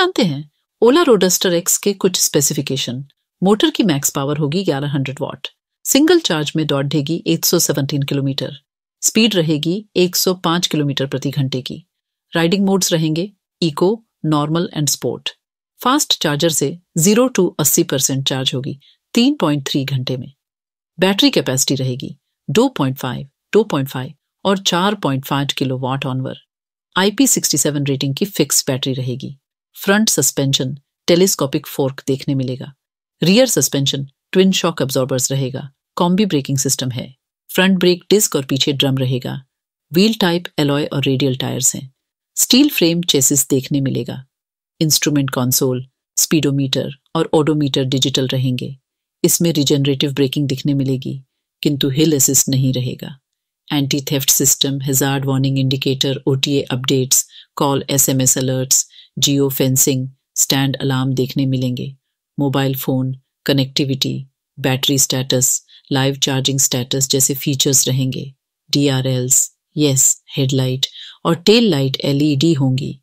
जानते हैं ओला roadster X के कुछ स्पेसिफिकेशन मोटर की मैक्स पावर होगी 1100 वॉट सिंगल चार्ज में दौड़ेगी 117 किलोमीटर. स्पीड रहेगी 105 किलोमीटर प्रति घंटे की. राइडिंग मोड्स रहेंगे eco normal and sport fast charger से ज़ीरो टू अस्सी परसेंट चार्ज होगी 3.3 घंटे में. बैटरी कैपेसिटी रहेगी 2.5, 2.5 और 4.5 kilowatt hour IP67 rating की फिक्स बैटरी रहेगी. फ्रंट सस्पेंशन टेलीस्कोपिक फोर्क देखने मिलेगा। Rear suspension twin shock absorbers रहेगा। कॉम्बी ब्रेकिंग सिस्टम है। फ्रंट ब्रेक डिस्क और पीछे ड्रम रहेगा। व्हील टाइप, एलॉय और रेडियल टायर्स हैं। स्टील फ्रेम चेसिस देखने मिलेगा। इंस्ट्रूमेंट कंसोल स्पीडोमीटर और ओडोमीटर डिजिटल रहेंगे। इसमें रिजेनरेटिव ब्रेकिंग दिखने मिलेगी, किंतु हिल असिस्ट नहीं रहेगा। Anti theft system hazard warning indicator OTA updates call SMS alerts geo fencing stand alarm देखने मिलेंगे। Mobile phone, connectivity, battery status, live charging status जैसे फीचर्स रहेंगे। D R Ls, yes, headlight और टेल लाइट एलईडी होंगी।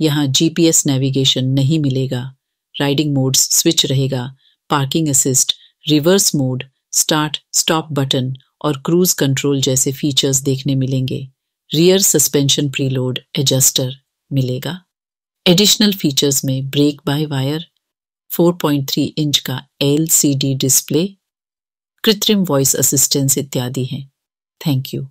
यहाँ GPS navigation नहीं मिलेगा। Riding modes switch रहेगा। Parking assist, reverse mode, start, stop button और क्रूज कंट्रोल जैसे फीचर्स देखने मिलेंगे। रियर सस्पेंशन प्रीलोड एडजस्टर मिलेगा। एडिशनल फीचर्स में ब्रेक बाय वायर 4.3 इंच का एलसीडी डिस्प्ले कृत्रिम वॉइस असिस्टेंस इत्यादि हैं थैंक यू